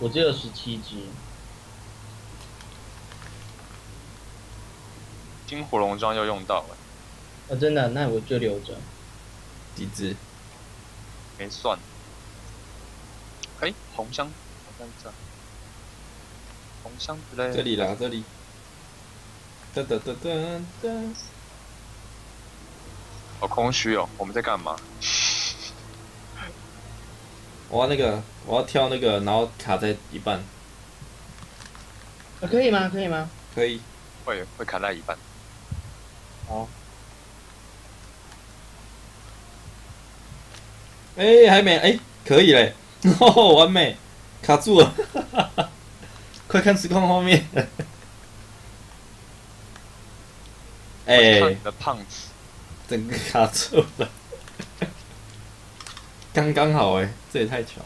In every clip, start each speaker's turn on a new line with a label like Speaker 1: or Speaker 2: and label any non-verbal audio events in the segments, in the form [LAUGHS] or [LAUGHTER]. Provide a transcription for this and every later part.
Speaker 1: 我只有十七只。
Speaker 2: 金火龙装要用到了，
Speaker 1: 啊，真的，那我就留着。
Speaker 3: 几只？
Speaker 2: 没算。哎，红箱，红箱在。红箱之类。
Speaker 3: 这里啦，这里。噔噔噔噔噔。
Speaker 2: 好空虚哦，我们在干嘛？
Speaker 3: 我要那个，我要跳那个，然后卡在一半。
Speaker 1: 啊，可以吗？可以吗？
Speaker 3: 可以。
Speaker 2: 会会卡在一半。
Speaker 1: 好，
Speaker 3: 哎，还没哎，可以嘞，[LAUGHS] 哦，完美，卡住了，[LAUGHS] 快看时空画面，哎，
Speaker 2: 的胖子，
Speaker 3: 整个卡住了，刚刚好哎，这也太巧，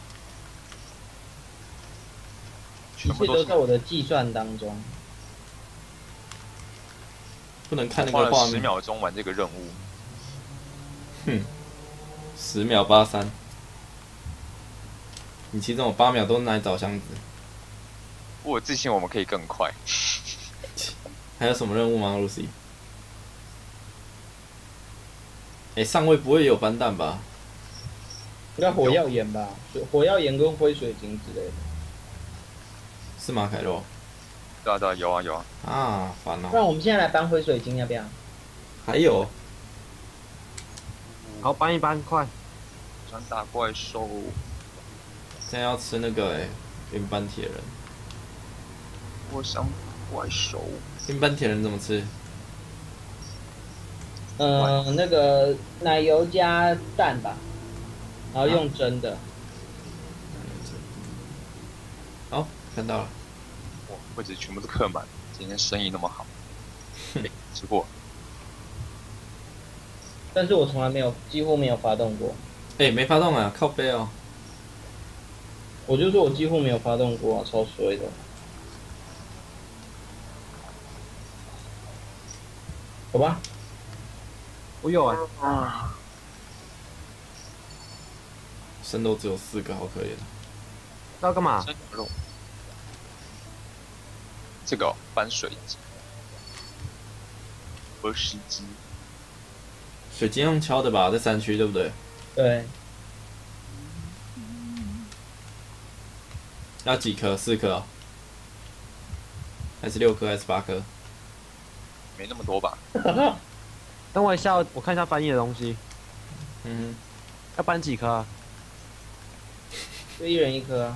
Speaker 1: 一切都在我的计算当中。
Speaker 3: 不能看那个画面。
Speaker 2: 十秒钟玩这个任务。
Speaker 3: 哼，十秒八三。你其中有八秒都拿来找箱子。
Speaker 2: 我自信我们可以更快。[LAUGHS]
Speaker 3: 还有什么任务吗，Lucy？哎，上位不会有翻蛋吧？
Speaker 1: 应该火药岩吧？火药岩跟灰水晶之类的。
Speaker 3: 是吗，凯洛？
Speaker 2: 对啊对啊，有啊有啊。
Speaker 3: 啊，烦了。
Speaker 1: 那我们现在来搬灰水晶，要不要？
Speaker 3: 还有。
Speaker 4: 好，搬一搬，快。
Speaker 2: 想打怪兽。
Speaker 3: 现在要吃那个哎，冰斑铁人。
Speaker 2: 我想怪兽。
Speaker 3: 冰斑铁人怎么吃？
Speaker 1: 嗯，那个奶油加蛋吧，然后用真的。
Speaker 3: 好，看到了。
Speaker 2: 哇位置全部都刻满，今天生意那么好，[LAUGHS] 吃过。
Speaker 1: 但是我从来没有，几乎没有发动过。
Speaker 3: 哎，没发动啊，靠背哦。
Speaker 1: 我就说我几乎没有发动过啊，超衰的。好吧。
Speaker 4: 我有啊。
Speaker 3: 生肉只有四个，好可怜。
Speaker 4: 要干嘛？
Speaker 2: 这个搬水机，二十机，
Speaker 3: 水晶用敲的吧，在山区对不对？
Speaker 1: 对。
Speaker 3: 要几颗？四颗？还是六颗？还是八颗？
Speaker 2: 没那么多吧。[LAUGHS]
Speaker 4: 等我一下，我看一下翻译的东西。
Speaker 3: 嗯。
Speaker 4: 要搬几颗？
Speaker 1: 就一人一颗。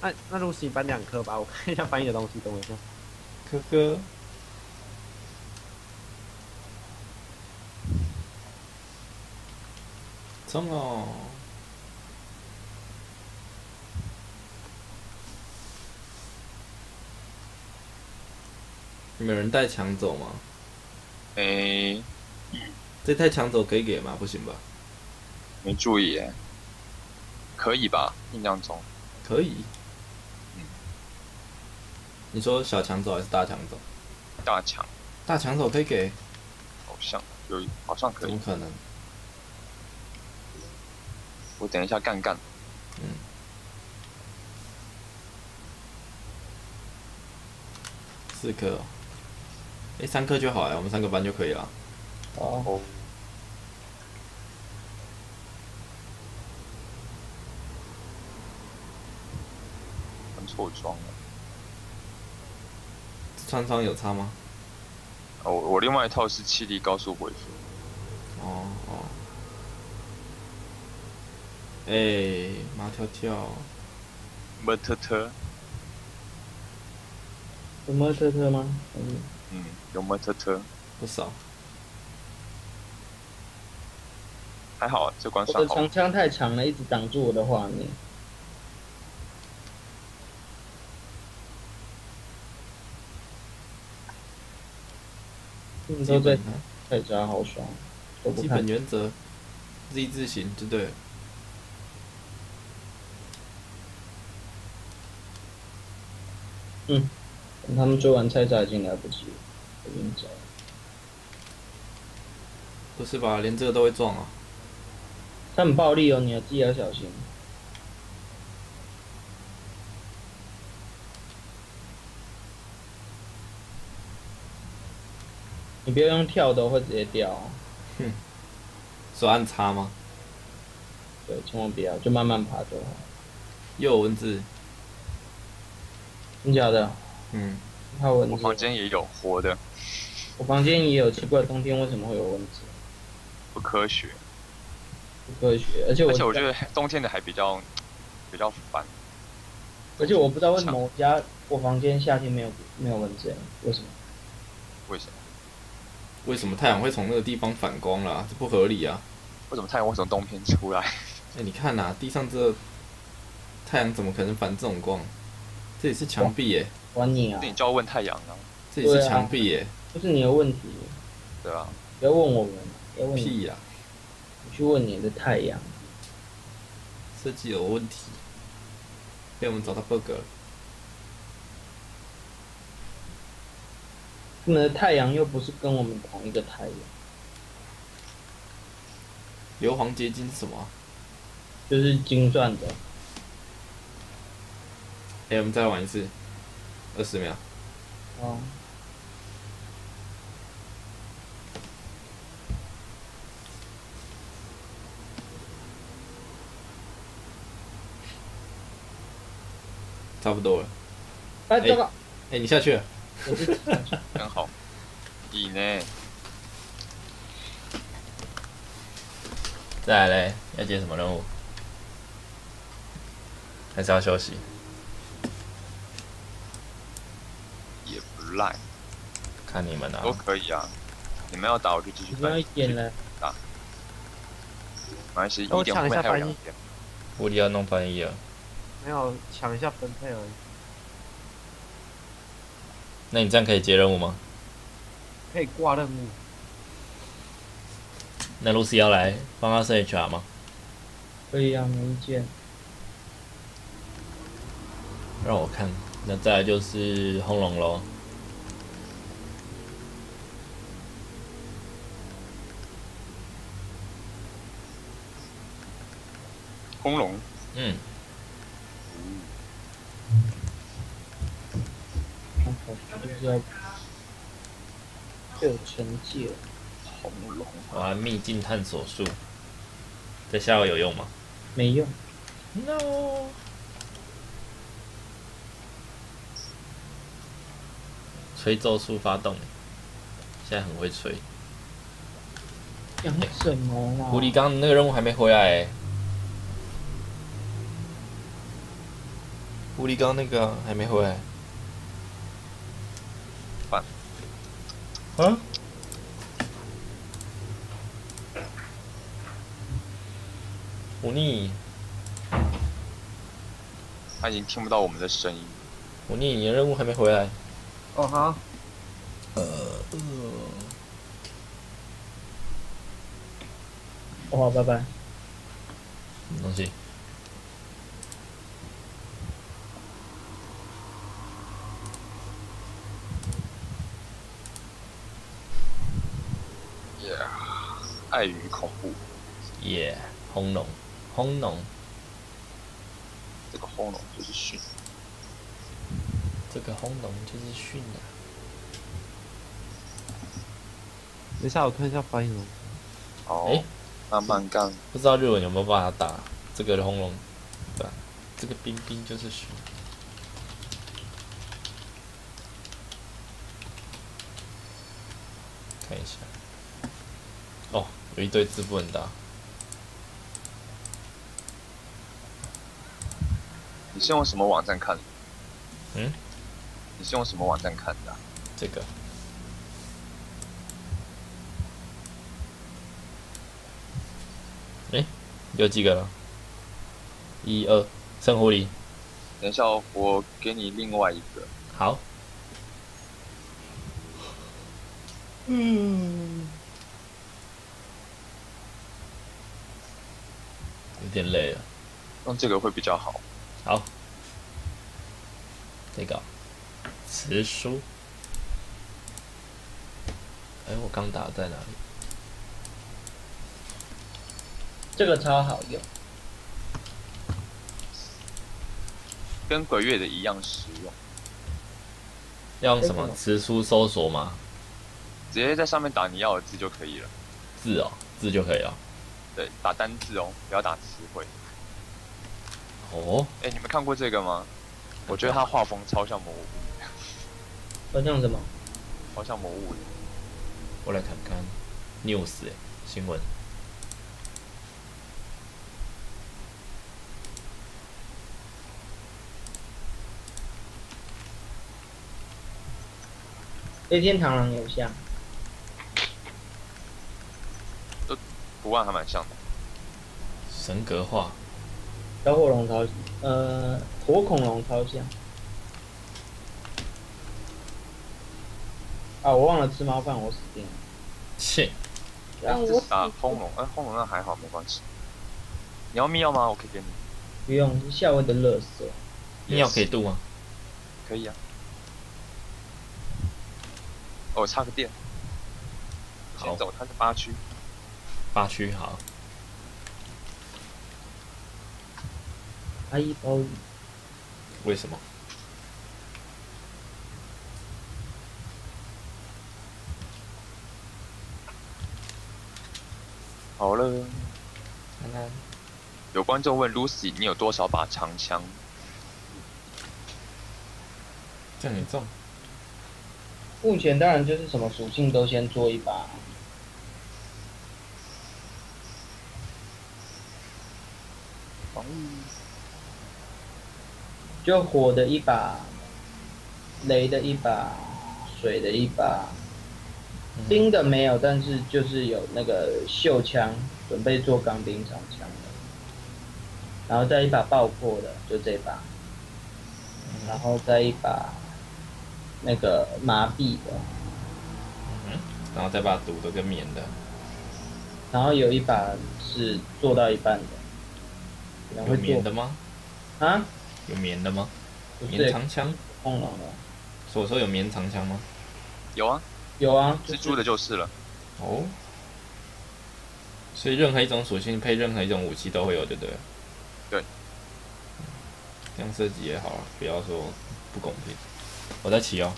Speaker 4: 那那露西搬两颗吧，我看一下翻译的东西，等我一下。
Speaker 3: 哥哥，中哦！有人带抢走吗？
Speaker 2: 诶，
Speaker 3: 这太抢走可以给吗？不行吧？
Speaker 2: 没注意诶，可以吧？印象中
Speaker 3: 可以。嗯你说小强走还是大强走？
Speaker 2: 大强，
Speaker 3: 大强走可以给？
Speaker 2: 好像有，好像可以。
Speaker 3: 怎么可能？
Speaker 2: 我等一下干干。
Speaker 3: 嗯。四颗。哎，三颗就好了，我们三个班就可以了。
Speaker 1: 哦。
Speaker 2: 很错装了。
Speaker 3: 穿窗有差吗？
Speaker 2: 哦，我另外一套是气力高速回复。
Speaker 3: 哦哦。哎，马跳跳。
Speaker 2: 摩特特。
Speaker 1: 有摩特特吗？
Speaker 2: 嗯。嗯，有摩特特。
Speaker 3: 不少。
Speaker 2: 还好，这关上。
Speaker 1: 我的长枪太长了，一直挡住我的画面。好爽，
Speaker 3: 基本原则，Z 字形就对了。
Speaker 1: 嗯，等他们追完菜渣已经来不及了，我跟你走。
Speaker 3: 不是吧？连这个都会撞啊！
Speaker 1: 他很暴力哦，你要自己要小心。你不要用跳的会直接掉哼，
Speaker 5: 手按叉吗？
Speaker 1: 对，千万不要，就慢慢爬就好。
Speaker 5: 又有蚊子，
Speaker 1: 真假的？
Speaker 5: 嗯，
Speaker 1: 还有蚊子。
Speaker 2: 我房间也有活的，
Speaker 1: 我房间也有，奇怪，冬天为什么会有蚊子？
Speaker 2: 不科学。
Speaker 1: 不科学，而且我
Speaker 2: 而且我觉得冬天的还比较比较烦。
Speaker 1: 而且我不知道为什么我家我房间夏天没有没有蚊子，为什么？
Speaker 2: 为什么？
Speaker 5: 为什么太阳会从那个地方反光啦？这不合理啊！
Speaker 2: 为什么太阳会从东边出来？
Speaker 5: 哎、你看呐、地上这太阳怎么可能反这种光？这里是墙壁耶，
Speaker 1: 管你啊
Speaker 2: 那，你就要问太阳啊，
Speaker 5: 这里是墙壁耶，
Speaker 1: 不是你的问题，
Speaker 2: 对啊？
Speaker 1: 不要问我们，不要问你，
Speaker 5: 屁啦，
Speaker 1: 你去问你的太阳。
Speaker 5: 设计有问题，被我们找到 bug 了。
Speaker 1: 他们的太阳又不是跟我们同一个太阳，
Speaker 5: 硫磺结晶是什么啊？
Speaker 1: 就是金钻的。
Speaker 5: 哎、我们再玩一次，二十秒。
Speaker 1: 哦，
Speaker 5: 差不多了。
Speaker 1: 哎，这个
Speaker 5: 哎、你下去了。
Speaker 1: 我是
Speaker 2: 刚好。你呢？
Speaker 3: 再来嘞，要接什么任务？还是要休息？
Speaker 2: 也不赖，
Speaker 3: 看你们啊
Speaker 2: 都。可以啊。你们要打我就继续打，
Speaker 1: 要
Speaker 2: 一
Speaker 1: 点了，
Speaker 2: 关系，
Speaker 4: 我抢一
Speaker 2: 一点后面
Speaker 4: 下翻译
Speaker 2: 还有两点。
Speaker 3: 物理要弄翻译啊，
Speaker 4: 没有抢一下分配而已，
Speaker 3: 那你这样可以接任务吗？
Speaker 4: 可以挂任务。
Speaker 3: 那露西要来帮他设 HR 吗？
Speaker 1: 可以啊，没意见。
Speaker 3: 让我看，那再来就是轰隆喽。
Speaker 2: 轰龙，
Speaker 3: 嗯，
Speaker 1: 看好就是要被我惩戒了。
Speaker 2: 轰龙，
Speaker 3: 哇，秘境探索术，在下位有用吗
Speaker 1: 没用
Speaker 3: ，？No。吹咒术发动，现在很会吹。
Speaker 1: 讲什么啦？
Speaker 3: 狐狸刚那个任务还没回来、欸，狐狸刚那个啊、还没回来。
Speaker 2: 烦
Speaker 3: 啊？忤逆，
Speaker 2: 他已经听不到我们的声音。
Speaker 3: 忤逆，你的任务还没回来。
Speaker 4: 哦好，
Speaker 1: 哦好，拜拜。
Speaker 3: 什么东西？
Speaker 2: 耶，爱与恐怖，
Speaker 3: 耶、轰隆，轰隆，
Speaker 2: 这个轰龙就是训。
Speaker 3: 这个轰隆就是训啊。
Speaker 4: 等一下我看一下翻译哦。
Speaker 2: 好，
Speaker 3: 诶
Speaker 2: 慢慢干。
Speaker 3: 不知道日文有没有办法打这个轰隆？对吧？这个冰冰就是训。看一下。哦，有一堆字不能打。
Speaker 2: 你是用什么网站看的？
Speaker 3: 嗯？
Speaker 2: 你是用什么网站看的啊、
Speaker 3: 这个。哎，有几个了？一二，圣狐狸。
Speaker 2: 等一下哦，我给你另外一个。
Speaker 3: 好。嗯。点累了。
Speaker 2: 用这个会比较好。
Speaker 3: 好。这个词书。哎，我刚打在哪里？
Speaker 1: 这个超好用，
Speaker 2: 跟鬼月的一样实用。
Speaker 3: 要用什么
Speaker 1: 哎
Speaker 3: 词书搜索吗？
Speaker 2: 直接在上面打你要的字就可以了。
Speaker 3: 字哦，字就可以了。
Speaker 2: 对，打单字哦，不要打词汇。
Speaker 3: 哦，
Speaker 2: 哎，你们看过这个吗？我觉得他画风超像魔物，
Speaker 1: 好像什么？[LAUGHS]
Speaker 2: 好像魔物。
Speaker 3: 我来看看 news 哎，新闻。
Speaker 1: 飞天螳螂有像，
Speaker 2: 图案还蛮像的。
Speaker 3: 神格化，
Speaker 1: 小火龙超呃火恐龙超像。啊，我忘了吃猫饭，我死定了。
Speaker 3: 切，
Speaker 1: 让我死
Speaker 2: 打轰龙，哎，轰龙那还好，没关系。你要密钥吗？我可以给你。
Speaker 1: 不用，是夏威的乐色。
Speaker 3: 密钥可以渡吗？
Speaker 2: 可以啊。哦，我插个电。
Speaker 3: 好
Speaker 2: 先走，它是八区。
Speaker 3: 八区好，
Speaker 1: 阿姨包鱼，
Speaker 3: 为什么？
Speaker 2: 好了，
Speaker 3: 看看
Speaker 2: 有观众问 Lucy，你有多少把长枪？
Speaker 3: 这样也中，
Speaker 1: 目前当然就是什么属性都先做一把。
Speaker 2: 防御。
Speaker 1: 就火的一把，雷的一把，水的一把，冰的没有，但是就是有那个袖枪，准备做钢兵长枪的，然后再一把爆破的，就这把，然后再一把那个麻痹的，
Speaker 3: 嗯，然后再把毒的跟棉的，
Speaker 1: 然后有一把是做到一半的，可能
Speaker 3: 有棉的吗？
Speaker 1: 啊，
Speaker 3: 有棉的吗？
Speaker 1: 不
Speaker 3: 棉长枪？
Speaker 1: 恐龙的，
Speaker 3: 所以我说有棉长枪吗？
Speaker 2: 有啊，
Speaker 1: 有啊，
Speaker 2: 蜘蛛的就是了。
Speaker 3: 哦，所以任何一种属性配任何一种武器都会有，对不对？
Speaker 2: 对
Speaker 3: 嗯，这样设计也好啊，不要说不公平。我在骑哦，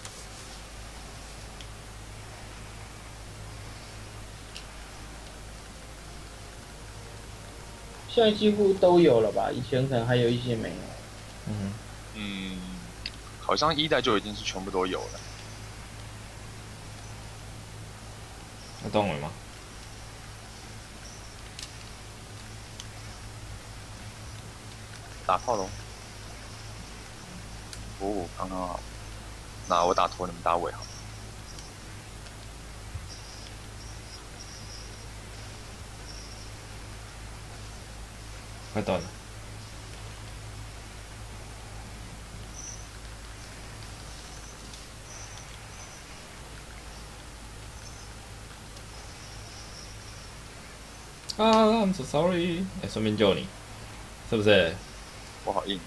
Speaker 1: 现在几乎都有了吧？以前可能还有一些没有。
Speaker 3: 嗯，
Speaker 2: 嗯，好像一代就已经是全部都有了。
Speaker 3: 那动了吗？
Speaker 2: 打炮龙。哦，刚刚好。那我打头，你们打尾好。
Speaker 3: 快断了。啊，I'm so sorry。哎，顺便救你，是不是？
Speaker 2: 我好硬。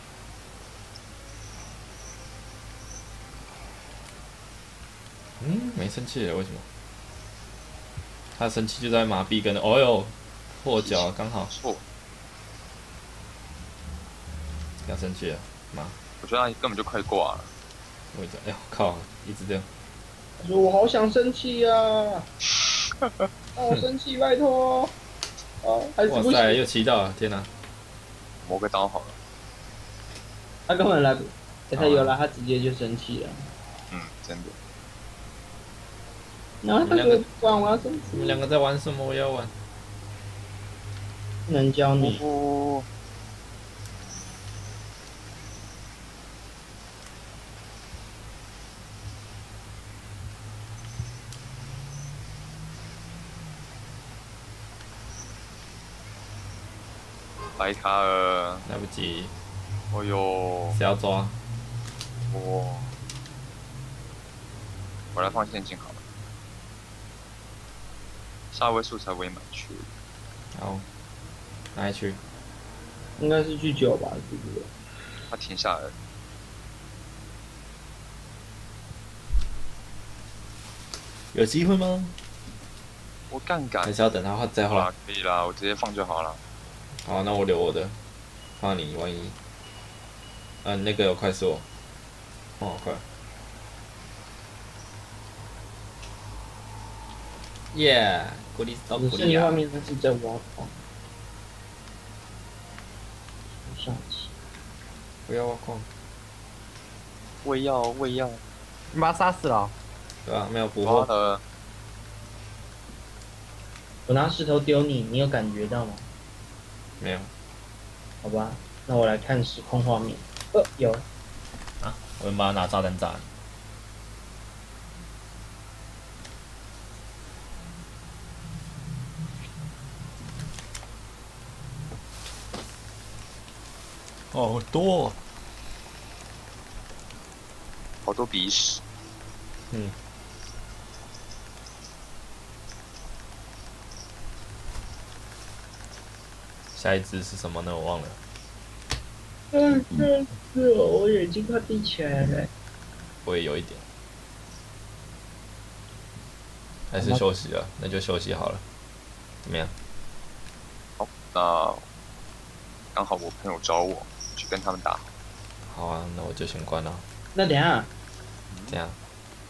Speaker 3: 嗯，没生气了，为什么？他生气就在麻痹跟，哦哟，破脚刚好，
Speaker 2: 错，
Speaker 3: 要生气了，妈，
Speaker 2: 我觉得他根本就快挂了。
Speaker 3: 我讲，哎呦靠，一直这样，
Speaker 1: 他说我好想生气呀、让 [LAUGHS] 我生气，拜托。哦，还是不
Speaker 3: 哇塞，
Speaker 1: 行，
Speaker 3: 又骑到了，天哪、
Speaker 2: 磨个刀好了。
Speaker 1: 他根本来不，欸他有了，他直接就生气了。
Speaker 2: 嗯，真的。
Speaker 1: 然后他说不管我要生气，
Speaker 3: 你们两个在玩什么？我要玩。
Speaker 1: 不能教你。
Speaker 2: 哦，白卡尔，
Speaker 3: 来不及，
Speaker 2: 哦哟，
Speaker 3: 谁要抓？
Speaker 2: 哇！我来放陷阱好了，下位素材我也买去了。
Speaker 3: 好，哪里去？
Speaker 1: 应该是去酒吧，是不是？
Speaker 2: 他停下来了，
Speaker 3: 有机会吗？
Speaker 2: 我杠杆
Speaker 3: 还是要等他再后来
Speaker 2: 好啦？，可以啦，我直接放就好了。
Speaker 3: 好，那我留我的，怕你万一。嗯、那个有快速哦，快。耶，古力到
Speaker 1: 我的
Speaker 3: 古力亚，
Speaker 1: 胜利画面它是在挖矿。上期
Speaker 3: 不要挖矿，
Speaker 2: 喂药喂药，
Speaker 4: 你把他杀死了哦、
Speaker 3: 对吧？没有捕获，
Speaker 2: 抓了，
Speaker 1: 我拿石头丢你，你有感觉到吗？
Speaker 3: 没有。
Speaker 1: 好吧，那我来看实况画面。呃，有，啊
Speaker 3: 我们把它拿炸弹炸你。哦，好多、哦。
Speaker 2: 好多鼻屎。
Speaker 3: 嗯。下一只是什么呢？我忘了。
Speaker 1: 嗯，是是，我眼睛快闭起来了。
Speaker 3: 我也有一点。还是休息了，那就休息好了。怎么样？
Speaker 2: 好，那刚好我朋友找我去跟他们打。
Speaker 3: 好啊，那我就先关了。
Speaker 1: 那等下，
Speaker 3: 这样，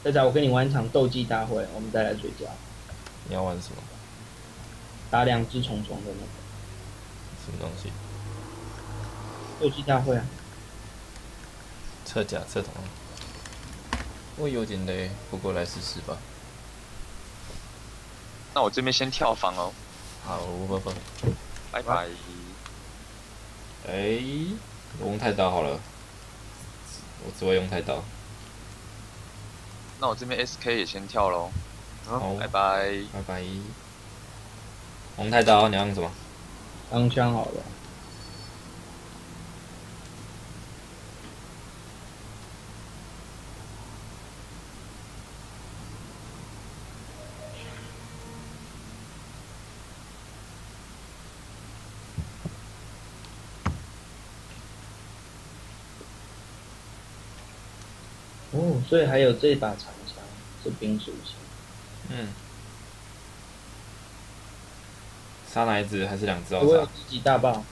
Speaker 1: 再找我跟你玩一场斗技大会，我们再来追加，
Speaker 3: 你要玩什么？
Speaker 1: 打两只虫虫的那个
Speaker 3: 什么东西？
Speaker 1: 斗技大会啊。
Speaker 3: 测甲测筒。我有点累，不过来试试吧。
Speaker 2: 那我这边先跳房哦，
Speaker 3: 好，不不，
Speaker 2: 拜拜。
Speaker 3: 哎，我用太刀好了，我只会用太刀。
Speaker 2: 那我这边 SK 也先跳喽，
Speaker 3: 好，
Speaker 2: 拜拜。
Speaker 3: 拜拜。红太刀，你要用什么？
Speaker 1: 钢枪好了。哦，所以还有这把长枪是冰属性。
Speaker 3: 嗯。杀哪一只？还是两只？
Speaker 1: 我有自己大爆。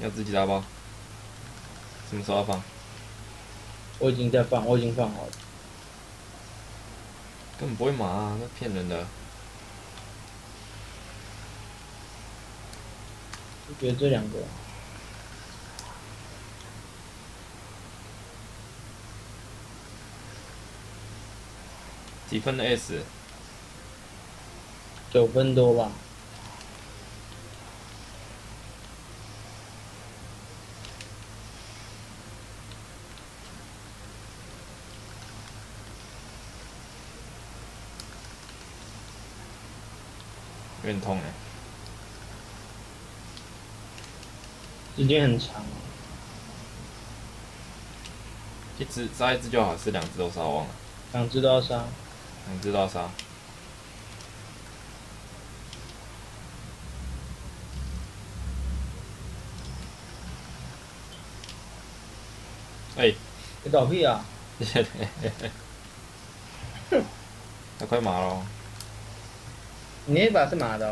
Speaker 3: 要自己大爆？什么时候要放？
Speaker 1: 我已经在放，我已经放好了。
Speaker 3: 根本不会麻、啊，那骗人的。
Speaker 1: 就觉得这两个。
Speaker 3: 几分的 S？
Speaker 1: 九分多吧。
Speaker 3: 有点痛哎。
Speaker 1: 时间很长、啊。
Speaker 3: 一只杀一只就好，是两只都杀忘了。
Speaker 1: 两只都要杀。
Speaker 3: 两只都要杀。
Speaker 1: 你搞屁啊！
Speaker 3: 那快麻了。
Speaker 1: 你那把是麻的、哦。